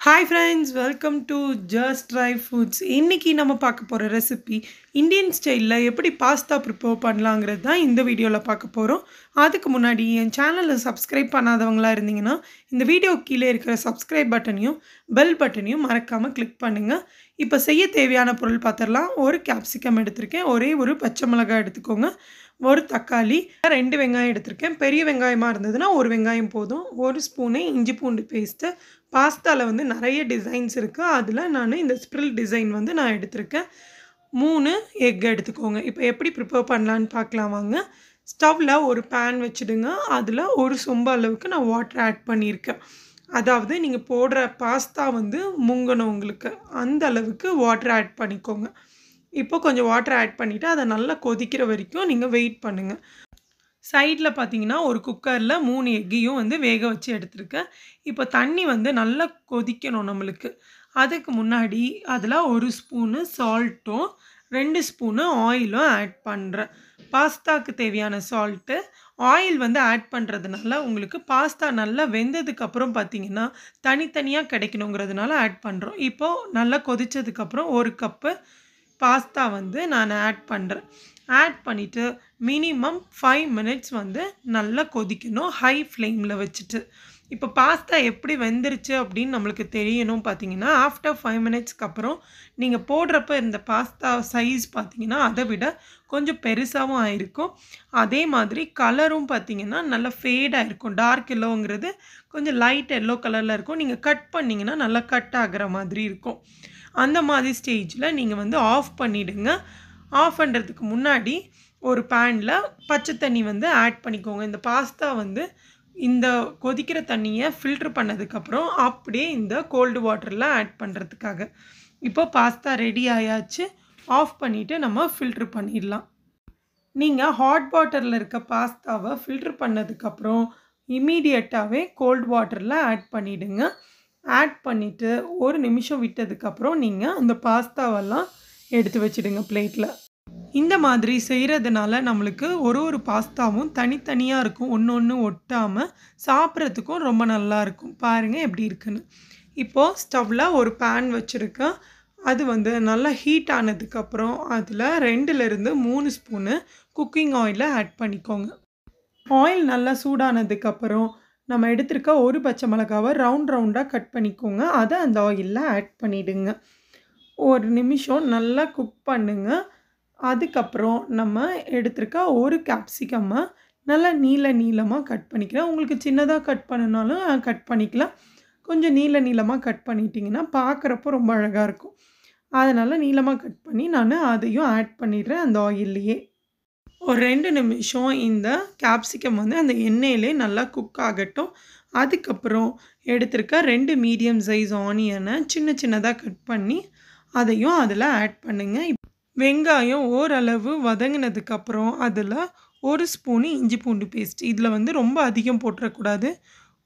Hi friends welcome to just try foods இன்றைக்கி நம்ம பார்க்க போகிற ரெசிபி இந்தியன் ஸ்டைலில் எப்படி பாஸ்தா ப்ரிப்பேர் பண்ணலாங்கிறது தான் இந்த வீடியோவில் பார்க்க போகிறோம் அதுக்கு முன்னாடி என் சேனலில் சப்ஸ்கிரைப் பண்ணாதவங்களா இருந்தீங்கன்னா இந்த வீடியோ கீழே இருக்கிற சப்ஸ்கிரைப் பட்டனையும் பெல் பட்டனையும் மறக்காமல் கிளிக் பண்ணுங்கள் இப்போ செய்ய தேவையான பொருள் பார்த்துடலாம். ஒரு கேப்சிகம் எடுத்திருக்கேன். ஒரே ஒரு பச்சை மிளகாய் எடுத்துக்கோங்க. ஒரு தக்காளி ரெண்டு வெங்காயம் எடுத்திருக்கேன். பெரிய வெங்காயமாக இருந்ததுன்னா ஒரு வெங்காயம் போதும். ஒரு ஸ்பூனு இஞ்சி பூண்டு பேஸ்ட்டு பாஸ்தாவில் வந்து நிறைய டிசைன்ஸ் இருக்குது அதில் நான் இந்த ஸ்ப்ரில் டிசைன் வந்து நான் எடுத்திருக்கேன். மூணு எக் எடுத்துக்கோங்க. இப்போ எப்படி ப்ரிப்பேர் பண்ணலான்னு பார்க்கலாம் வாங்க. ஸ்டவ்வில் ஒரு பேன் வச்சுடுங்க. அதில் ஒரு சொம்பு அளவுக்கு நான் வாட்டர் ஆட் பண்ணியிருக்கேன். அதாவது நீங்கள் போடுற பாஸ்தா வந்து முங்கணும் உங்களுக்கு. அந்த அளவுக்கு வாட்டர் ஆட் பண்ணிக்கோங்க. இப்போ கொஞ்சம் வாட்டர் ஆட் பண்ணிவிட்டு அதை நல்லா கொதிக்கிற வரைக்கும் நீங்கள் வெயிட் பண்ணுங்கள் சைடில் பார்த்தீங்கன்னா ஒரு குக்கரில் மூணு எக்கையும் வந்து வேக வச்சு எடுத்திருக்கேன். இப்போ தண்ணி வந்து நல்லா கொதிக்கணும் நம்மளுக்கு. அதுக்கு முன்னாடி அதில் ஒரு ஸ்பூனு சால்ட்டும் ரெண்டு ஸ்பூனு ஆயிலும் ஆட் பண்ணுறேன் பாஸ்தாக்கு தேவையான சால்ட்டு. ஆயில் வந்து ஆட் பண்ணுறதுனால உங்களுக்கு பாஸ்தா நல்லா வெந்ததுக்கப்புறம் பார்த்தீங்கன்னா தனித்தனியாக கிடைக்கணுங்கிறதுனால ஆட் பண்ணுறோம் இப்போது நல்லா கொதித்ததுக்கப்புறம் ஒரு கப்பு பாஸ்தா வந்து நான் ஆட் பண்ணுறேன் ஆட் பண்ணிவிட்டு மினிமம் ஃபைவ் மினிட்ஸ் வந்து நல்லா கொதிக்கணும் ஹை ஃப்ளேமில் வச்சுட்டு. இப்போ பாஸ்தா எப்படி வெந்துருச்சு அப்படின்னு நம்மளுக்கு தெரியணும் பார்த்தீங்கன்னா ஆஃப்டர் ஃபைவ் மினிட்ஸ்க்கு அப்புறம் நீங்கள் போடுறப்ப இந்த பாஸ்தா சைஸ் பார்த்தீங்கன்னா அதை விட கொஞ்சம் பெருசாகவும் ஆயிருக்கும். அதே மாதிரி கலரும் பார்த்தீங்கன்னா நல்லா ஃபேடாக இருக்கும் டார்க் எல்லோங்கிறது கொஞ்சம் லைட் எல்லோ கலரில் இருக்கும். நீங்கள் கட் பண்ணிங்கன்னா நல்லா கட் ஆகிற மாதிரி இருக்கும். அந்த மாதிரி ஸ்டேஜில் நீங்கள் வந்து ஆஃப் பண்ணிவிடுங்க ஆஃப் பண்ணுறதுக்கு முன்னாடி ஒரு பேனில் பச்சை தண்ணி வந்து ஆட் பண்ணிக்கோங்க. இந்த பாஸ்தா வந்து இந்த கொதிக்கிற தண்ணியை ஃபில்ட்ரு பண்ணதுக்கப்புறம் அப்படியே இந்த கோல்டு வாட்டரில் ஆட் பண்ணுறதுக்காக இப்போ பாஸ்தா ரெடி ஆயாச்சு. ஆஃப் பண்ணிவிட்டு நம்ம ஃபில்ட்ரு பண்ணிடலாம். நீங்கள் ஹாட் வாட்டரில் இருக்க பாஸ்தாவை ஃபில்ட்ரு பண்ணதுக்கப்புறம் இமீடியட்டாகவே கோல்டு வாட்டரில் ஆட் பண்ணிவிடுங்க ஆட் பண்ணிவிட்டு ஒரு நிமிஷம் விட்டதுக்கப்புறம் நீங்கள் அந்த பாஸ்தாவெல்லாம் எடுத்து வச்சிடுங்க பிளேட்டில் இந்த மாதிரி செய்கிறதுனால நம்மளுக்கு ஒரு ஒரு பாஸ்தாவும் தனித்தனியாக இருக்கும். ஒன்று ஒன்று ஒட்டாமல் சாப்பிட்றதுக்கும் ரொம்ப நல்லா இருக்கும். பாருங்கள் எப்படி இருக்குன்னு. இப்போது ஸ்டவ்வில் ஒரு பேன் வச்சுருக்கேன். அது வந்து நல்லா ஹீட் ஆனதுக்கப்புறம் அதில் ரெண்டுலேருந்து மூணு ஸ்பூனு குக்கிங் ஆயிலை ஆட் பண்ணிக்கோங்க. ஆயில் நல்லா சூடானதுக்கப்புறம் நம்ம எடுத்திருக்க ஒரு பச்சை மிளகாவை ரவுண்ட் ரவுண்டாக கட் பண்ணிக்கோங்க. அதை அந்த ஆயிலில் ஆட் பண்ணிவிடுங்க ஒரு நிமிஷம் நல்லா குக் பண்ணுங்க. அதுக்கப்புறம் நம்ம எடுத்திருக்க ஒரு கேப்சிகம்மை நல்லா நீள நீளமாக கட் பண்ணிக்கலாம் உங்களுக்கு சின்னதாக கட் பண்ணனாலும் கட் பண்ணிக்கலாம். கொஞ்சம் நீள நீளமாக கட் பண்ணிட்டீங்கன்னா பார்க்குறப்போ ரொம்ப அழகாக இருக்கும். அதனால் நீளமாக கட் பண்ணி நான் அதையும் ஆட் பண்ணிடுறேன் அந்த ஆயில்லையே ஒரு ரெண்டு நிமிஷம் இந்த கேப்சிகம் வந்து அந்த எண்ணெயிலே நல்லா குக் ஆகட்டும். அதுக்கப்புறம் எடுத்திருக்க ரெண்டு மீடியம் சைஸ் ஆனியனை சின்ன சின்னதாக கட் பண்ணி அதையும் அதில் ஆட் பண்ணுங்கள் வெங்காயம் ஓரளவு வதங்கினதுக்கப்புறம் அதில் ஒரு ஸ்பூனு இஞ்சி பூண்டு பேஸ்ட் இதில் வந்து ரொம்ப அதிகம் போட்டுறக்கூடாது.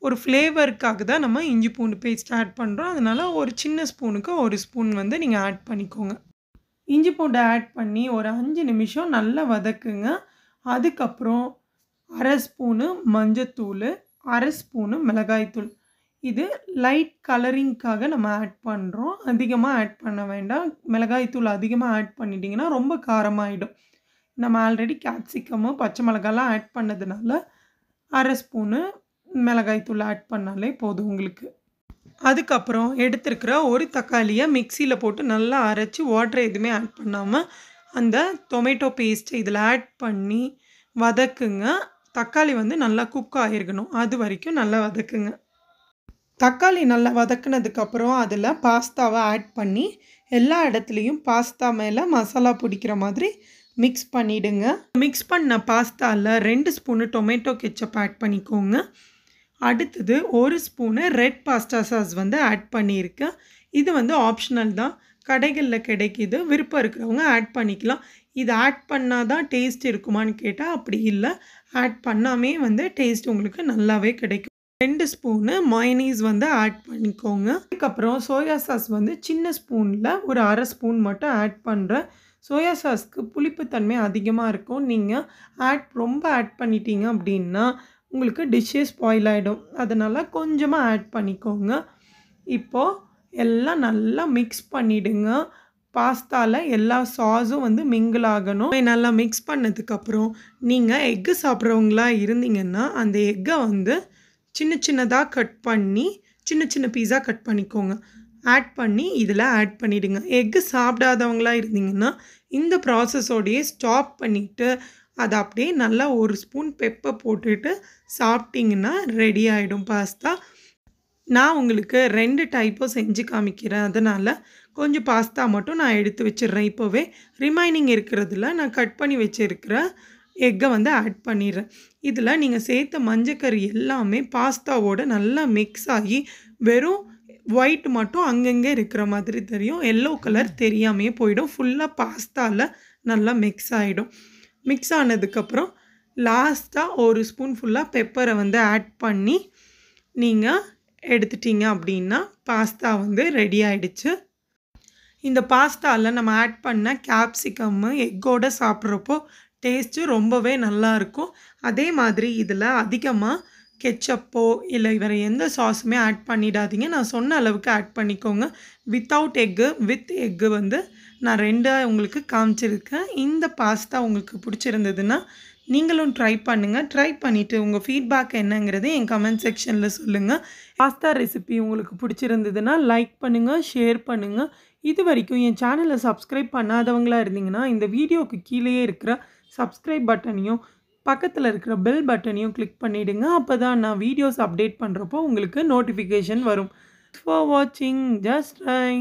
ஒரு ஃப்ளேவருக்காக தான் நம்ம இஞ்சி பூண்டு பேஸ்ட் ஆட் பண்ணுறோம் அதனால் ஒரு சின்ன ஸ்பூனுக்கு ஒரு ஸ்பூன் வந்து நீங்கள் ஆட் பண்ணிக்கோங்க. இஞ்சி பூண்டு ஆட் பண்ணி ஒரு அஞ்சு நிமிஷம் நல்லா வதக்குங்க. அதுக்கப்புறம் அரை ஸ்பூனு மஞ்சத்தூள் அரை ஸ்பூனு மிளகாய்த்தூள். இது லைட் கலரிங்க்காக நம்ம ஆட் பண்ணுறோம் அதிகமாக ஆட் பண்ண வேண்டாம். மிளகாய்த்தூள் அதிகமாக ஆட் பண்ணிட்டிங்கன்னா ரொம்ப காரமாகிடும் நம்ம ஆல்ரெடி கேப்சிக்கமும் பச்சை மிளகாலாம் ஆட் பண்ணதுனால அரை ஸ்பூனு மிளகாய்த்தூள் ஆட் பண்ணாலே போதும் உங்களுக்கு. அதுக்கப்புறம் எடுத்துருக்கிற ஒரு தக்காளியை மிக்சியில் போட்டு நல்லா அரைச்சி வாட்டர் எதுவுமே ஆட் பண்ணாமல் அந்த டொமேட்டோ பேஸ்ட்டை இதில் ஆட் பண்ணி வதக்குங்க. தக்காளி வந்து நல்லா குக் ஆகிருக்கணும். அது வரைக்கும் நல்லா வதக்குங்க. தக்காளி நல்லா வதக்குனதுக்கப்புறம் அதில் பாஸ்தாவை ஆட் பண்ணி எல்லா இடத்துலையும் பாஸ்தா மேலே மசாலா பிடிக்கிற மாதிரி மிக்ஸ் பண்ணிவிடுங்க மிக்ஸ் பண்ண பாஸ்தாவில் ரெண்டு ஸ்பூனு டொமேட்டோ கெச்சப் ஆட் பண்ணிக்கோங்க. அடுத்தது ஒரு ஸ்பூனு ரெட் பாஸ்தா சாஸ் வந்து ஆட் பண்ணியிருக்கேன் இது வந்து ஆப்ஷனல் தான். கடைகளில் கிடைக்கிது. விருப்பம் இருக்கிறவங்க ஆட் பண்ணிக்கலாம். இது ஆட் பண்ணால் தான் டேஸ்ட் இருக்குமான்னு கேட்டால் அப்படி இல்லை. ஆட் பண்ணாமே வந்து டேஸ்ட் உங்களுக்கு நல்லாவே கிடைக்கும். ரெண்டு ஸ்பூனு மயனீஸ் வந்து ஆட் பண்ணிக்கோங்க. அதுக்கப்புறம் சோயா சாஸ் வந்து சின்ன ஸ்பூனில் ஒரு அரை ஸ்பூன் மட்டும் ஆட் பண்ணுறேன் சோயா சாஸ்க்கு புளிப்புத்தன்மை அதிகமாக இருக்கும். நீங்கள் ஆட் ரொம்ப ஆட் பண்ணிட்டீங்க அப்படின்னா உங்களுக்கு டிஷ்ஷே ஸ்பாயில் ஆகிடும் அதனால் கொஞ்சமாக ஆட் பண்ணிக்கோங்க. இப்போது எல்லாம் நல்லா மிக்ஸ் பண்ணிவிடுங்க பாஸ்தாவில் எல்லா சாஸும் வந்து மிங்கிள் ஆகணும். நல்லா மிக்ஸ் பண்ணதுக்கப்புறம் நீங்கள் எக்கு சாப்பிட்றவங்களா இருந்தீங்கன்னா அந்த எக்கை வந்து சின்ன சின்னதாக கட் பண்ணி சின்ன சின்ன பீஸா கட் பண்ணிக்கோங்க. ஆட் பண்ணி இதில் ஆட் பண்ணிவிடுங்க எக்கு சாப்பிடாதவங்களா இருந்தீங்கன்னா இந்த ப்ராசஸோடையே ஸ்டாப் பண்ணிவிட்டு அதை அப்படியே நல்லா ஒரு ஸ்பூன் பெப்பை போட்டுட்டு சாப்பிட்டிங்கன்னா ரெடி ஆகிடும் பாஸ்தா நான் உங்களுக்கு ரெண்டு டைப்பும் செஞ்சு காமிக்கிறேன். அதனால் கொஞ்சம் பாஸ்தா மட்டும் நான் எடுத்து வச்சிடுறேன். இப்போவே ரிமைனிங் இருக்கிறதுல நான் கட் பண்ணி வச்சுருக்கிற எக்கை வந்து ஆட் பண்ணிடுறேன். இதில் நீங்கள் சேர்த்த மஞ்சக்கறி எல்லாமே பாஸ்தாவோட நல்லா மிக்ஸ் ஆகி வெறும் ஒயிட் மட்டும் அங்கங்கே இருக்கிற மாதிரி தெரியும். எல்லோ கலர் தெரியாமையே போயிடும். ஃபுல்லாக பாஸ்தாவில் நல்லா மிக்ஸ் ஆகிடும் மிக்ஸ் ஆனதுக்கப்புறம் லாஸ்ட்டாக ஒரு ஸ்பூன் ஃபுல்லாக பெப்பரை வந்து ஆட் பண்ணி நீங்கள் எடுத்துட்டீங்க அப்படின்னா பாஸ்தா வந்து ரெடி ஆயிடுச்சு. இந்த பாஸ்தாவில் நம்ம ஆட் பண்ண கேப்சிகம்மு எக்கோடு சாப்பிட்றப்போ டேஸ்ட்டு ரொம்பவே நல்லாயிருக்கும் அதே மாதிரி இதில் அதிகமாக கெச்சப்போ இல்லை வேறு எந்த சாஸுமே ஆட் பண்ணிடாதீங்க. நான் சொன்ன அளவுக்கு ஆட் பண்ணிக்கோங்க. வித்தவுட் எக்கு வித் எக்கு வந்து நான் ரெண்டாக உங்களுக்கு காமிச்சிருக்கேன். இந்த பாஸ்தா உங்களுக்கு பிடிச்சிருந்ததுன்னா நீங்களும் ட்ரை பண்ணுங்கள் ட்ரை பண்ணிவிட்டு உங்கள் ஃபீட்பேக் என்னங்கிறது என் கமெண்ட் செக்ஷனில் சொல்லுங்கள் பாஸ்தா ரெசிபி உங்களுக்கு பிடிச்சிருந்ததுன்னா லைக் பண்ணுங்கள் ஷேர் பண்ணுங்கள் இது வரைக்கும் என் சேனலை சப்ஸ்கிரைப் பண்ணாதவங்களா இருந்தீங்கன்னா இந்த வீடியோவுக்கு கீழேயே இருக்கிற சப்ஸ்கிரைப் பட்டனையும் பக்கத்தில் இருக்கிற பெல் பட்டனையும் கிளிக் பண்ணிவிடுங்க அப்போ தான் நான் வீடியோஸ் அப்டேட் பண்ணுறப்போ உங்களுக்கு நோட்டிஃபிகேஷன் வரும். ஃபார் வாட்சிங் ஜஸ்ட் ட்ரை